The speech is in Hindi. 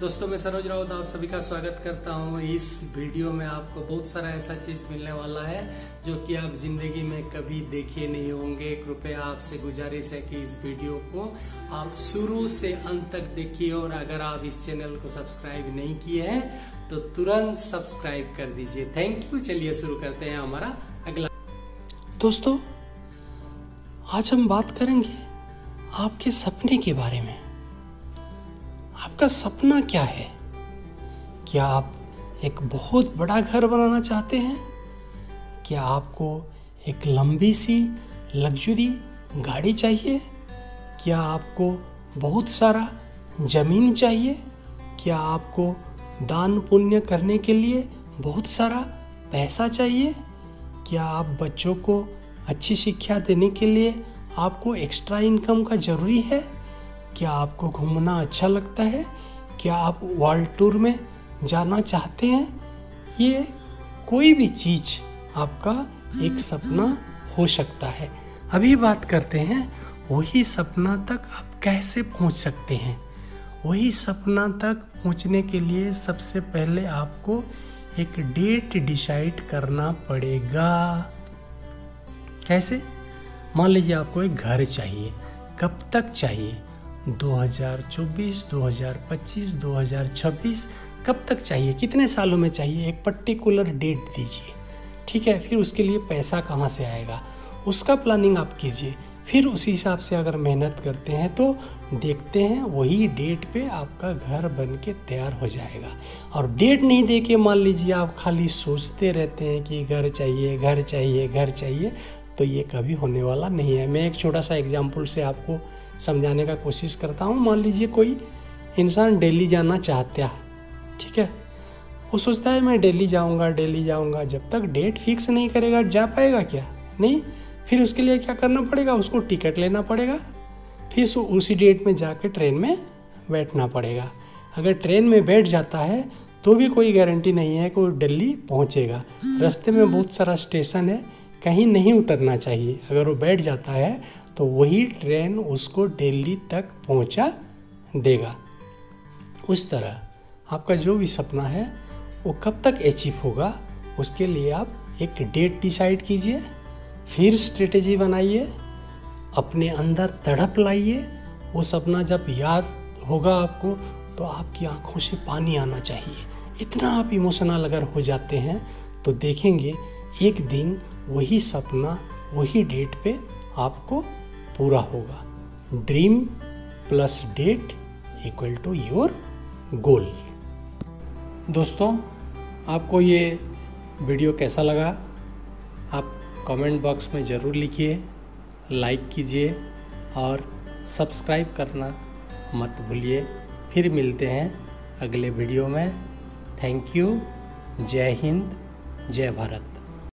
दोस्तों, मैं सरोज राउत आप सभी का स्वागत करता हूँ। इस वीडियो में आपको बहुत सारा ऐसा चीज़ मिलने वाला है जो कि आप ज़िंदगी में कभी देखे नहीं होंगे। कृपया आपसे गुजारिश है कि इस वीडियो को आप शुरू से अंत तक देखिए और अगर आप इस चैनल को सब्सक्राइब नहीं किए हैं तो तुरंत सब्सक्राइब कर दीजिए। Thank you. चलिए शुरू करते हैं हमारा अगला। दोस्तों, आज हम बात करेंगे आपके सपने के बारे में। आपका सपना क्या है? क्या आप एक बहुत बड़ा घर बनाना चाहते हैं? क्या आपको एक लंबी सी लग्जरी गाड़ी चाहिए? क्या आपको बहुत सारा ज़मीन चाहिए? क्या आपको दान पुण्य करने के लिए बहुत सारा पैसा चाहिए? क्या आप बच्चों को अच्छी शिक्षा देने के लिए आपको एक्स्ट्रा इनकम का ज़रूरी है? क्या आपको घूमना अच्छा लगता है? क्या आप वर्ल्ड टूर में जाना चाहते हैं? ये कोई भी चीज़ आपका एक सपना हो सकता है। अभी बात करते हैं, वही सपना तक आप कैसे पहुँच सकते हैं? वही सपना तक पहुँचने के लिए सबसे पहले आपको एक डेट डिसाइड करना पड़ेगा। कैसे? मान लीजिए आपको एक घर चाहिए, कब तक चाहिए? 2024, 2025, 2026 कब तक चाहिए? कितने सालों में चाहिए? एक पर्टिकुलर डेट दीजिए। ठीक है? फिर उसके लिए पैसा कहाँ से आएगा? उसका प्लानिंग आप कीजिए। फिर उसी हिसाब से अगर मेहनत करते हैं तो देखते हैं वही डेट पे आपका घर बन के तैयार हो जाएगा। और डेट नहीं दे के मान लीजिए आप खाली सोचते रहते हैं कि घर चाहिए घर चाहिए घर चाहिए तो ये कभी होने वाला नहीं है। मैं एक छोटा सा एग्ज़ाम्पल से आपको समझाने का कोशिश करता हूँ। मान लीजिए कोई इंसान डेली जाना चाहता है, ठीक है? वो सोचता है, मैं डेली जाऊँगा डेली जाऊँगा, जब तक डेट फिक्स नहीं करेगा, जा पाएगा क्या? नहीं, फिर उसके लिए क्या करना पड़ेगा? उसको टिकट लेना पड़ेगा। फिर उसी डेट में जाके ट्रेन में बैठना पड़ेगा। अगर ट्रेन में बैठ जाता है तो भी कोई गारंटी नहीं है कि वो दिल्ली पहुँचेगा। रास्ते में बहुत सारा स्टेशन है कहीं नहीं उतरना चाहिए। अगर वो बैठ जाता है तो वही ट्रेन उसको दिल्ली तक पहुँचा देगा। उस तरह आपका जो भी सपना है, वो कब तक अचीव होगा, उसके लिए आप एक डेट डिसाइड कीजिए, फिर स्ट्रेटेजी बनाइए, अपने अंदर तड़प लाइए। वो सपना जब याद होगा आपको तो आपकी आँखों से पानी आना चाहिए। इतना आप इमोशनल अगर हो जाते हैं तो देखेंगे एक दिन वही सपना, वही डेट पे आपको पूरा होगा। Dream plus date equal to your goal दोस्तों, आपको ये वीडियो कैसा लगा? आप कमेंट बॉक्स में ज़रूर लिखिए लाइक कीजिए और सब्सक्राइब करना मत भूलिए। फिर मिलते हैं अगले वीडियो में। थैंक यू जय हिंद, जय भारत।